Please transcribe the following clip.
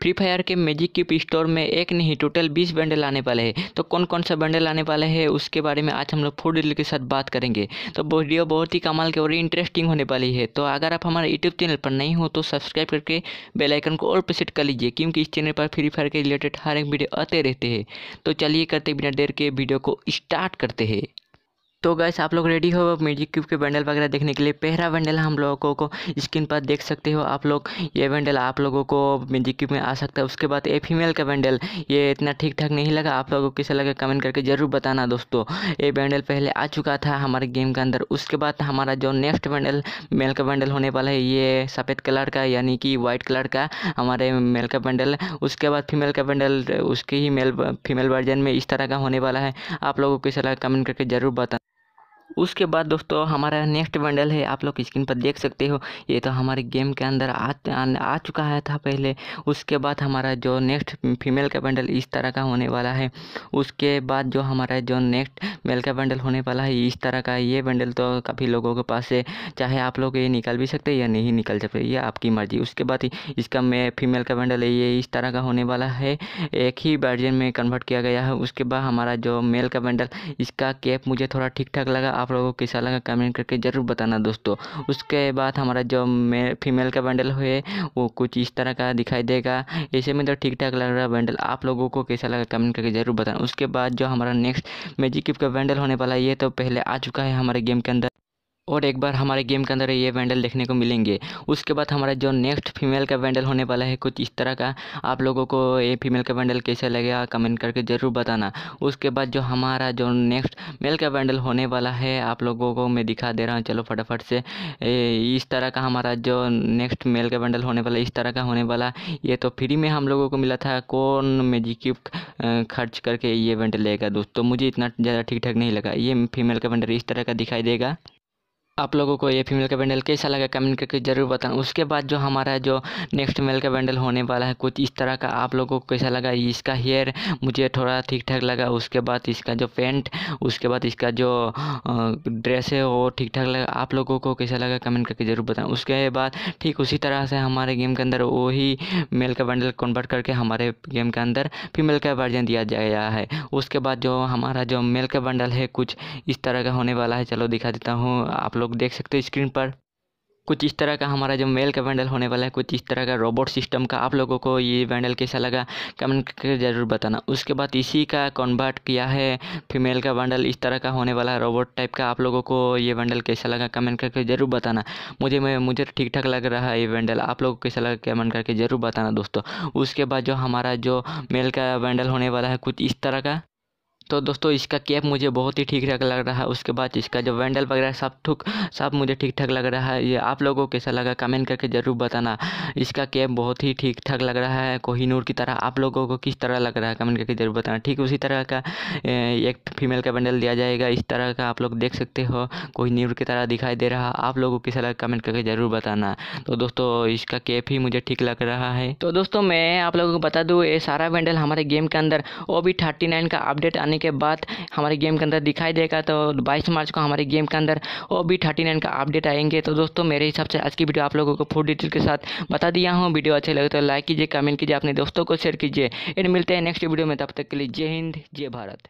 Free fire के magic किप store में एक नहीं टोटल बीस बंडल आने वाले हैं। तो कौन कौन सा बंडल आने वाले हैं, उसके बारे में आज हम लोग फ़ूड डील के साथ बात करेंगे। तो वीडियो बहुत ही कमाल के और इंटरेस्टिंग होने वाली है। तो अगर आप हमारे यूट्यूब चैनल पर नहीं हो तो सब्सक्राइब करके बेलाइकन को और प्रेस कर लीजिए, क्योंकि इस चैनल पर फ्री फायर के रिलेटेड हर एक वीडियो आते रहते हैं। तो चलिए करते बिना देर के वीडियो को स्टार्ट करते हैं। तो गैस आप लोग रेडी हो म्यूज़िक क्यूब के बंडल वगैरह देखने के लिए? पहला बंडल हम लोगों को स्क्रीन पर देख सकते हो। आप लोग, ये बंडल आप लोगों को म्यूज़िक क्यूब में आ सकता है। उसके बाद ए फीमेल का बंडल ये इतना ठीक ठाक नहीं लगा। आप लोगों को कैसा लगा कमेंट करके ज़रूर बताना दोस्तों। ये बंडल पहले आ चुका था हमारे गेम के अंदर। उसके बाद हमारा जो नेक्स्ट बंडल मेल का बंडल होने वाला है, ये सफ़ेद कलर का, यानी कि वाइट कलर का हमारे मेल का बंडल उसके बाद फीमेल का बंडल उसके ही मेल फीमेल वर्जन में इस तरह का होने वाला है। आप लोगों को कैसा लगा कमेंट करके ज़रूर बताना। उसके बाद दोस्तों हमारा नेक्स्ट बंडल है आप लोग स्क्रीन पर देख सकते हो। ये तो हमारे गेम के अंदर आ, आ आ चुका है था पहले। उसके बाद हमारा जो नेक्स्ट फीमेल का बंडल इस तरह का होने वाला है। उसके बाद जो हमारा जो नेक्स्ट मेल का बंडल होने वाला है, इस तरह का ये बंडल तो काफ़ी लोगों के पास है चाहे आप लोग ये निकल भी सकते हैं या नहीं निकल सकते, ये आपकी मर्ज़ी। उसके बाद इसका मैं, फीमेल का बंडल है, ये इस तरह का होने वाला है। एक ही वर्जन में कन्वर्ट किया गया है, उसके बाद हमारा जो मेल का बंडल, इसका कैप मुझे थोड़ा ठीक ठाक लगा, आप लोगों को कैसा लगा कमेंट करके ज़रूर बताना दोस्तों। उसके बाद हमारा जो फीमेल का बंडल है, वो कुछ इस तरह का दिखाई देगा। ऐसे में तो ठीक ठाक लग रहा है बंडल, आप लोगों को कैसा लगा कमेंट करके ज़रूर बताना। उसके बाद जो हमारा नेक्स्ट मैजिक किप का बंडल होने वाला है ये तो पहले आ चुका है हमारे गेम के अंदर। और एक बार हमारे गेम के अंदर ये वैंडल देखने को मिलेंगे। उसके बाद हमारा जो नेक्स्ट फीमेल का वैंडल होने वाला है, कुछ इस तरह का। आप लोगों को ये फीमेल का वैंडल कैसे लगेगा, कमेंट करके ज़रूर बताना। उसके बाद जो हमारा जो नेक्स्ट मेल का वैंडल होने वाला है, आप लोगों को मैं दिखा दे रहा हूँ। चलो फटाफट से। इस तरह का हमारा जो नेक्स्ट मेल का वैंडल होने वाला, इस तरह का होने वाला, ये तो फ्री में हम लोगों को मिला था। कौन मेजिक खर्च करके ये वैंडल लेगा दोस्तों? मुझे इतना ज़्यादा ठीक ठाक नहीं लगा। ये फीमेल का वैंडल इस तरह का दिखाई देगा। आप लोगों को ये फीमेल का बैंडल कैसा लगा कमेंट करके ज़रूर बताना। उसके बाद जो हमारा जो नेक्स्ट मेल का बैंडल होने वाला है, कुछ इस तरह का आप लोगों को कैसा लगा? इसका हेयर मुझे थोड़ा ठीक ठाक लगा, उसके बाद इसका जो पेंट उसके बाद इसका जो ड्रेस है, वो ठीक ठाक लगा। आप लोगों को कैसा लगा कमेंट करके ज़रूर बताना। उसके बाद ठीक उसी तरह से हमारे गेम के अंदर वही मेल का बैंडल कन्वर्ट करके हमारे गेम के अंदर फीमेल का वर्जन दिया गया है। उसके बाद जो हमारा जो मेल का बंडल है, कुछ इस तरह का होने वाला है। चलो दिखा देता हूँ आप लोग लोग देख सकते हो स्क्रीन पर। कुछ इस तरह का हमारा जो मेल का बैंडल होने वाला है, कुछ इस तरह का रोबोट सिस्टम का आप लोगों को ये बैंडल कैसा लगा कमेंट करके ज़रूर बताना। उसके बाद इसी का कन्वर्ट किया है फीमेल का बंडल इस तरह का होने वाला है रोबोट टाइप का आप लोगों को ये बंडल कैसा लगा कमेंट करके ज़रूर बताना। मुझे मैं, मुझे ठीक ठाक लग रहा है ये बैंडल आप लोगों को कैसा लगा कमेंट करके ज़रूर बताना दोस्तों। उसके बाद जो हमारा जो मेल का बैंडल होने वाला है, कुछ इस तरह का तो दोस्तों, इसका कैप मुझे बहुत ही ठीक ठाक लग रहा है। उसके बाद इसका जो वैंडल वगैरह सब ठुक, सब मुझे ठीक ठाक लग रहा है। ये आप लोगों को कैसा लगा कमेंट करके ज़रूर बताना। इसका कैप बहुत ही ठीक ठाक लग रहा है। कोहिनूर की तरह आप लोगों को किस तरह लग रहा है कमेंट करके ज़रूर बताना। ठीक, उसी तरह का एक फीमेल का बंडल दिया जाएगा। इस तरह का आप लोग देख सकते हो। कोहिनूर की तरह दिखाई दे रहा। आप लोगों को कैसा लगा कमेंट करके ज़रूर बताना। तो दोस्तों, इसका कैप ही मुझे ठीक लग रहा है। तो दोस्तों, मैं आप लोगों को बता दूँ, ये सारा बैंडल हमारे गेम के अंदर ओ बी थर्टी नाइन का अपडेट आने के बाद हमारे गेम के अंदर दिखाई देगा तो बाईस मार्च को हमारे गेम के अंदर ओ बी थर्टी नाइन का अपडेट आएँगे। तो दोस्तों, मेरे हिसाब से आज की वीडियो आप लोगों को फुल डिटेल के साथ बता दिया हूँ। वीडियो अच्छे लगे तो लाइक कीजिए कमेंट कीजिए, अपने दोस्तों को शेयर कीजिए। एंड मिलते हैं नेक्स्ट वीडियो में, तब तक के लिए जय हिंद, जय भारत।